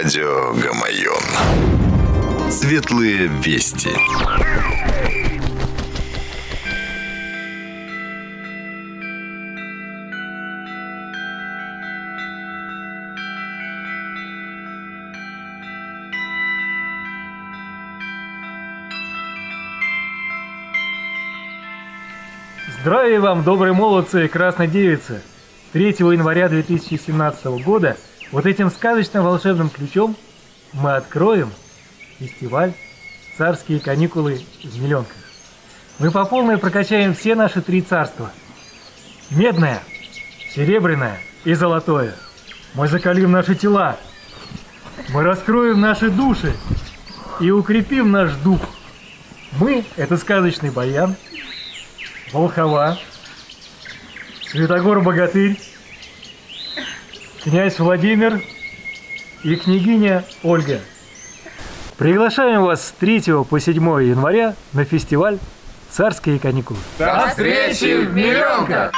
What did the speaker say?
Радио Гамайон. Светлые вести. Здравия вам, добрые молодцы и красной девицы! 3 января 2017 года вот этим сказочным волшебным ключом мы откроем фестиваль «Царские каникулы в миллионках». Мы по полной прокачаем все наши три царства. Медное, серебряное и золотое. Мы закалим наши тела. Мы раскроем наши души и укрепим наш дух. Мы – это сказочный баян, Волхова, Святогор Богатырь, князь Владимир и княгиня Ольга. Приглашаем вас с 3 по 7 января на фестиваль «Царские каникулы». До встречи в миллионках!